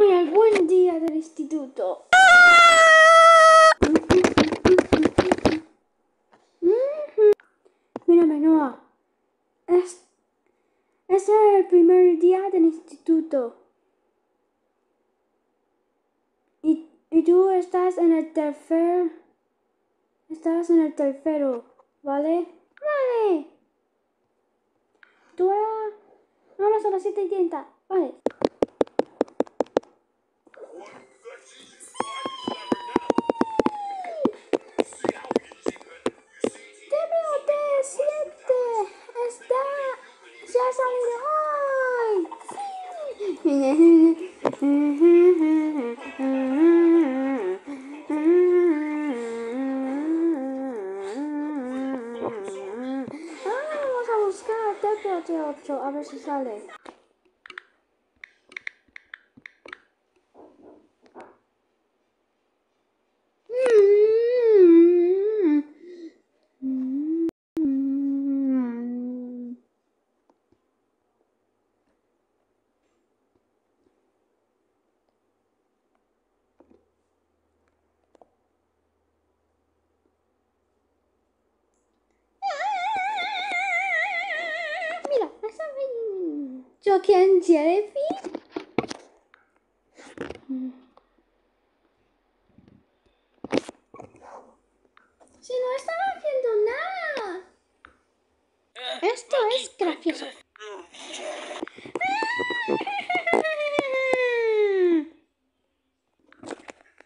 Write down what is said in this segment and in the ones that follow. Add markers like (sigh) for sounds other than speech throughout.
Hoy el buen día del instituto. Mírame, Noah. Es, es el primer día del instituto. Y, tú estás en el tercer... Estás en el tercero, ¿vale? Vale. Tú ahora... Vamos a las 7 y 30. Vale. TBOT 8 a ver si ¿Yo quién jellyfish? Si no estaba haciendo nada. Esto es gracioso. (laughs)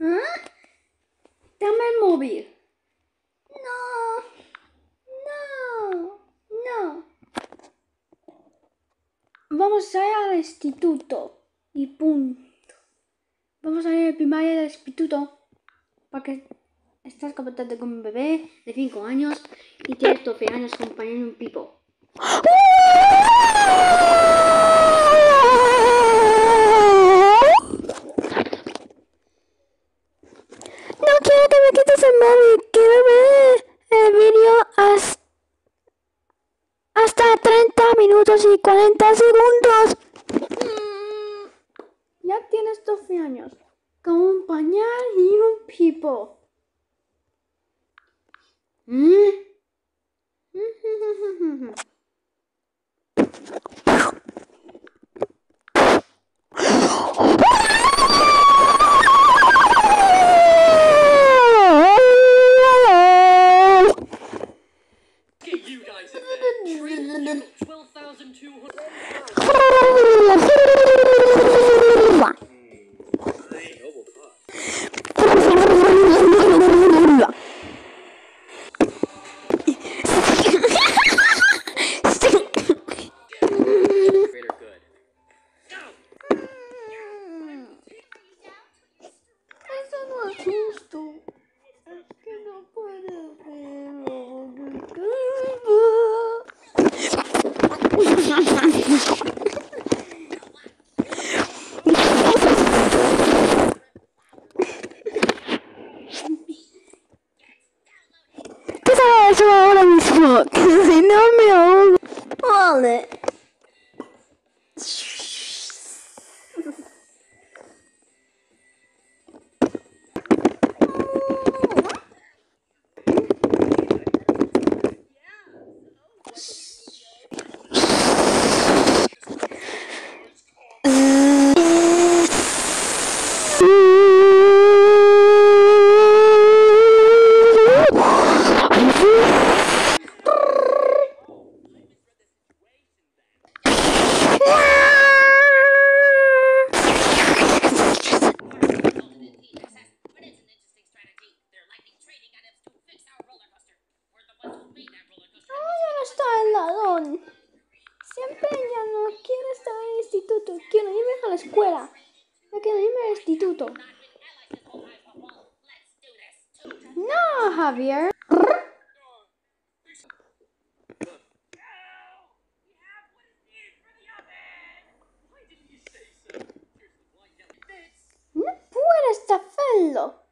¿Ah? Dame el móvil. No. No. No. Vamos a ir al instituto. Y punto. Vamos a ir al primaria del instituto. Para que estás comportando como un bebé de 5 años y tienes 12 años acompañando un pipo. No quiero que me quites el móvil, quiero ver el vídeo hasta 30 minutos y 40 segundos. Ya tienes 12 años, con un pañal y un pipo. ¿Mm? Vale. But escuela. No quiero irme al instituto. No, Javier. No puedes hacerlo.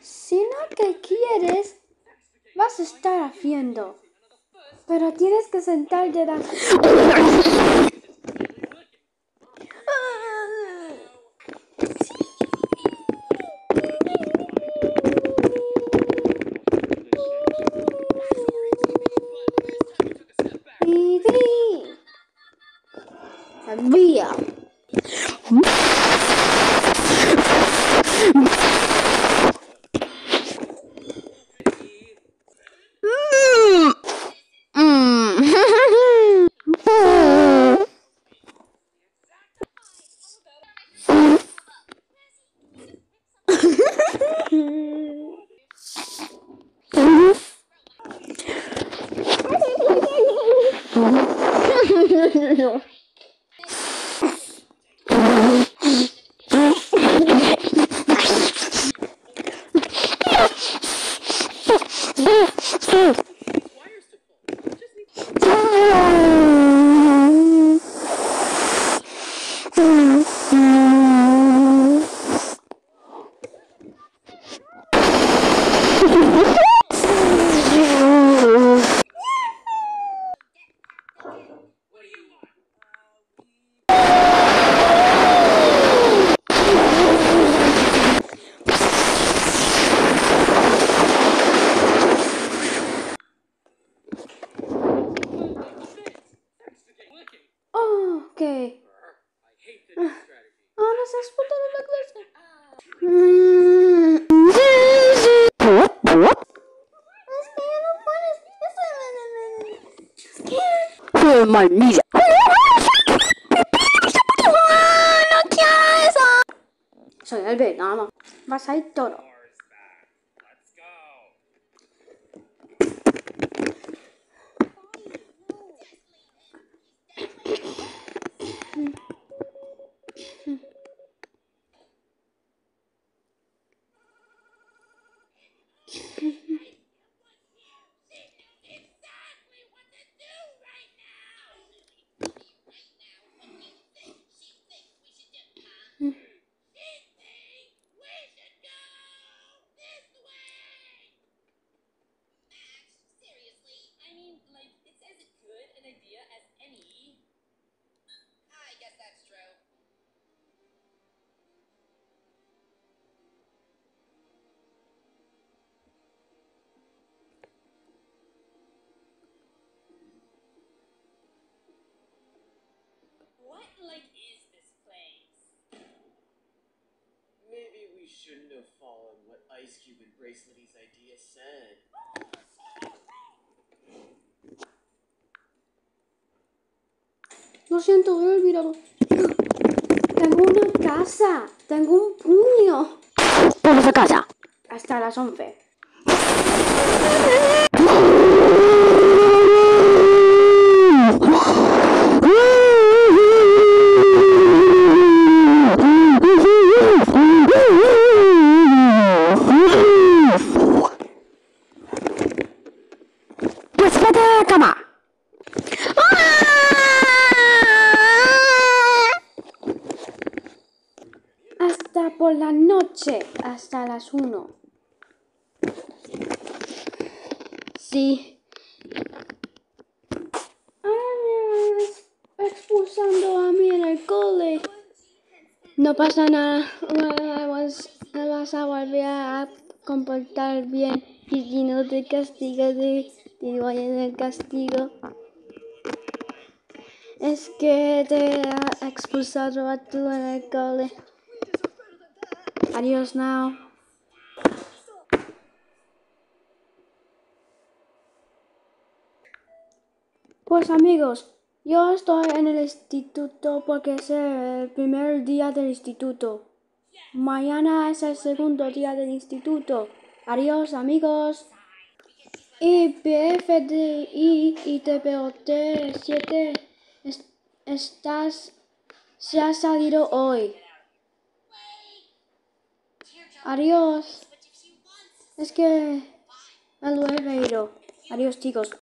Si lo que quieres vas a estar haciendo? Pero tienes que sentarte la... ¡Qué maldita! ¡No quiero eso! Soy el vegano. Vas a ir todo. We shouldn't have followed what Ice Cube and Bracelety's idea said. Lo siento, he olvidado. Tengo una casa. Tengo un puño. Vamos a casa. Hasta las 11. Vete a la cama. Hasta por la noche, hasta las 1. Sí. Estás expulsando a mí en el cole. No pasa nada. Vas, a volver comportar bien. Y si no te castigo, te, te voy a dar castigo. Es que te ha expulsado a tú en el cole. Adiós now. Pues amigos, yo estoy en el instituto porque es el primer día del instituto. Mañana es el segundo día del instituto. Adiós amigos. Y PFDI y TPOT 7 es- estás se ha salido hoy. Adiós. Es que me lo he leído. Adiós chicos.